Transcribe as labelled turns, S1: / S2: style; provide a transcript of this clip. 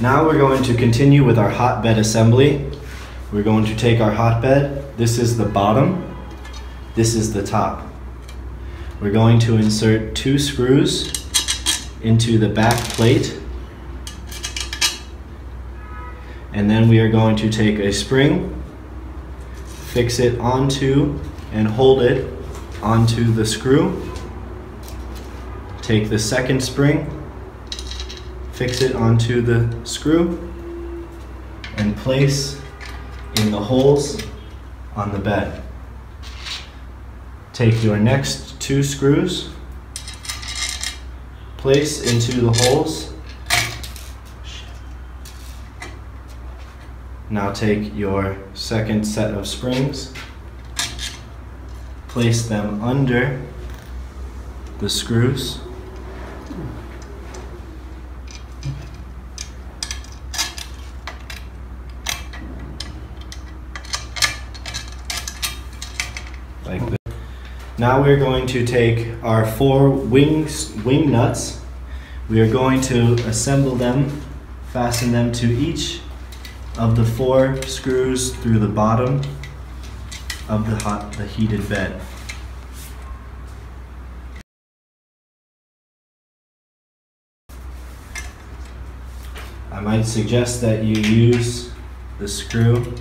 S1: Now we're going to continue with our hotbed assembly. We're going to take our hotbed. This is the bottom. This is the top. We're going to insert two screws into the back plate. And then we are going to take a spring, fix it onto and hold it onto the screw. Take the second spring, fix it onto the screw, and place in the holes on the bed. Take your next two screws, place into the holes. Now take your second set of springs, place them under the screws. Like this. Now we're going to take our four wings, wing nuts. We are going to assemble them, fasten them to each of the four screws through the bottom of the hot, the heated bed. I might suggest that you use the screw